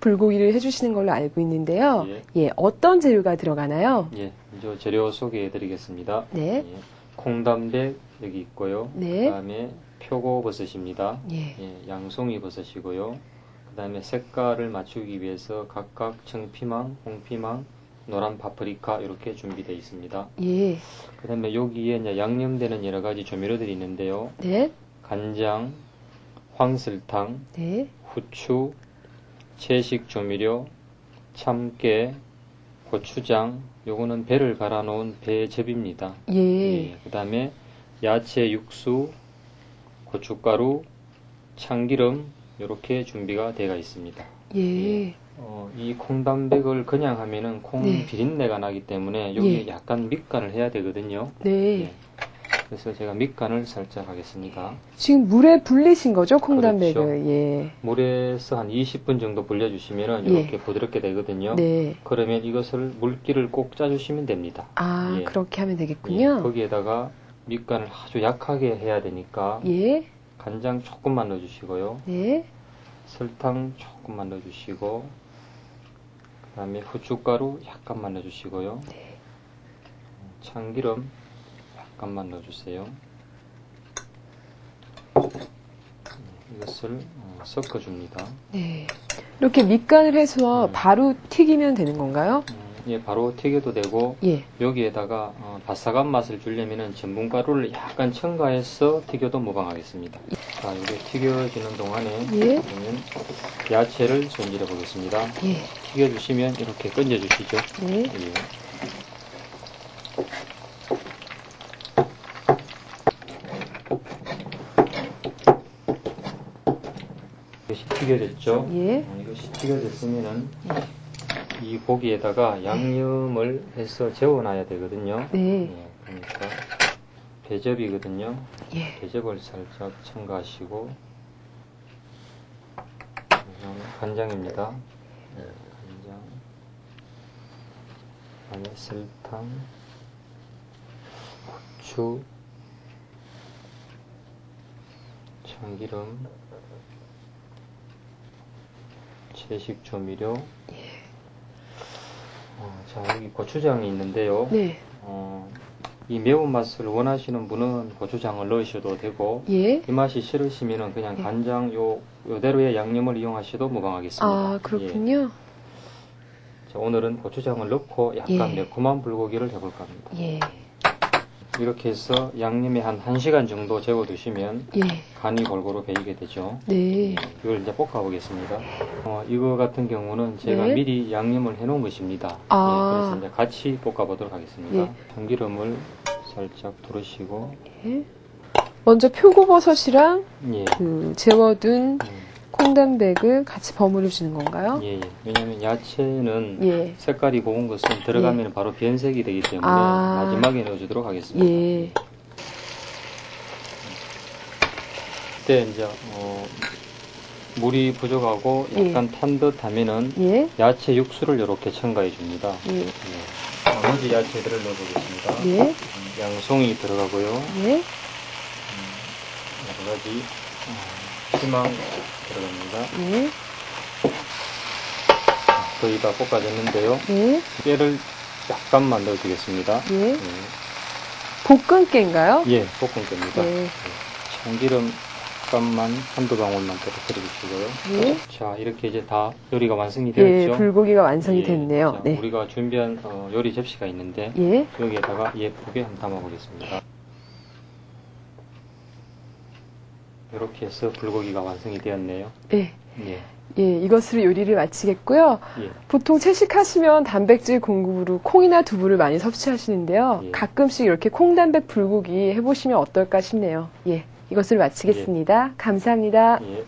불고기를 해주시는 걸로 알고 있는데요. 예. 예, 어떤 재료가 들어가나요? 예, 이제 재료 소개해 드리겠습니다. 네. 예, 콩담백 여기 있고요. 네. 그다음에 표고버섯입니다. 예. 예, 양송이 버섯이고요. 그다음에 색깔을 맞추기 위해서 각각 청피망, 홍피망, 노란 파프리카 이렇게 준비되어 있습니다. 예. 그다음에 여기에 이제 양념되는 여러 가지 조미료들이 있는데요. 네. 간장, 황설탕, 네. 후추, 채식 조미료, 참깨, 고추장, 요거는 배를 갈아 놓은 배즙입니다. 예. 그 다음에 야채 육수, 고춧가루, 참기름, 이렇게 준비가 되어 있습니다. 예. 어, 이 콩담백을 그냥 하면은 콩 네. 비린내가 나기 때문에 여기 에 예. 약간 밑간을 해야 되거든요. 네. 예. 그래서 제가 밑간을 살짝 하겠습니다. 지금 물에 불리신 거죠, 콩단백을? 그렇죠. 예. 물에서 한 20분 정도 불려주시면은 예. 이렇게 부드럽게 되거든요. 네. 그러면 이것을 물기를 꼭 짜주시면 됩니다. 아, 예. 그렇게 하면 예, 되겠군요. 거기에다가 밑간을 아주 약하게 해야 되니까 예. 간장 조금만 넣어주시고요. 네. 설탕 조금만 넣어주시고 그 다음에 후춧가루 약간만 넣어주시고요. 네. 참기름 약간만 넣어주세요. 예, 이것을 어, 섞어줍니다. 네. 이렇게 밑간을 해서 음. 바로 튀기면 되는 건가요? 음, 예, 바로 튀겨도 되고 예. 여기에다가 어, 바삭한 맛을 주려면은 전분 가루를 약간 첨가해서 튀겨도 무방하겠습니다. 자, 이게 튀겨지는 동안에 예. 야채를 손질해 보겠습니다. 예. 튀겨주시면 이렇게 건져주시죠. 이것이 튀겨졌죠? 예. 어, 이것이 튀겨졌으면은 이 고기에다가 양념을 해서 재워놔야 되거든요. 네. 예, 그러니까 배즙이거든요. 예. 배즙을 살짝 첨가하시고 간장입니다. 예, 간장, 그다음에 설탕, 후추, 참기름, 채식 조미료. 어, 자 여기 고추장이 있는데요. 네. 어, 이 매운맛을 원하시는 분은 고추장을 넣으셔도 되고 예. 이 맛이 싫으시면 그냥 예. 간장 요 요대로의 양념을 이용하셔도 무방하겠습니다. 아, 그렇군요. 예. 자, 오늘은 고추장을 넣고 약간 예. 매콤한 불고기를 해볼까 합니다. 예. 이렇게 해서 양념에 한 1시간 정도 재워두시면 예. 간이 골고루 배이게 되죠. 네. 이걸 이제 볶아보겠습니다. 어, 이거 같은 경우는 제가 네. 미리 양념을 해놓은 것입니다. 아. 예, 그래서 이제 같이 볶아보도록 하겠습니다. 예. 참기름을 살짝 두르시고, 예. 먼저 표고버섯이랑 예. 그 재워둔 음, 콩단백을 같이 버무려 주는 건가요? 예, 예. 왜냐면 야채는 예. 색깔이 고운 것은 들어가면 바로 변색이 되기 때문에 아. 마지막에 넣어주도록 하겠습니다. 예. 그때 이제 어, 물이 부족하고 약간 탄 듯하면은 예. 야채 육수를 이렇게 첨가해 줍니다. 예. 예. 나머지 야채들을 넣어보겠습니다. 예. 음, 양송이 들어가고요. 예. 여러 가지 어, 피망 들어갑니다. 예. 거의 다 볶아졌는데요. 예. 깨를 약간만 넣어주겠습니다. 예. 예, 볶은깨인가요? 예 볶음됩니다. 예. 참기름 약간만 한두 방울만 떨어뜨려 주시고요. 예. 자 이렇게 이제 다 요리가 완성이 예, 되었죠. 불고기가 완성이 예, 됐네요. 자, 네. 우리가 준비한 어, 요리 접시가 있는데 예. 여기에다가 예쁘게 한번 담아보겠습니다. 이렇게 해서 불고기가 완성이 되었네요. 예. 예, 예, 이것으로 요리를 마치겠고요. 예, 보통 채식하시면 단백질 공급으로 콩이나 두부를 많이 섭취하시는데요. 예. 가끔씩 이렇게 콩단백 불고기 해보시면 어떨까 싶네요. 예, 이것을 마치겠습니다. 감사합니다. 예.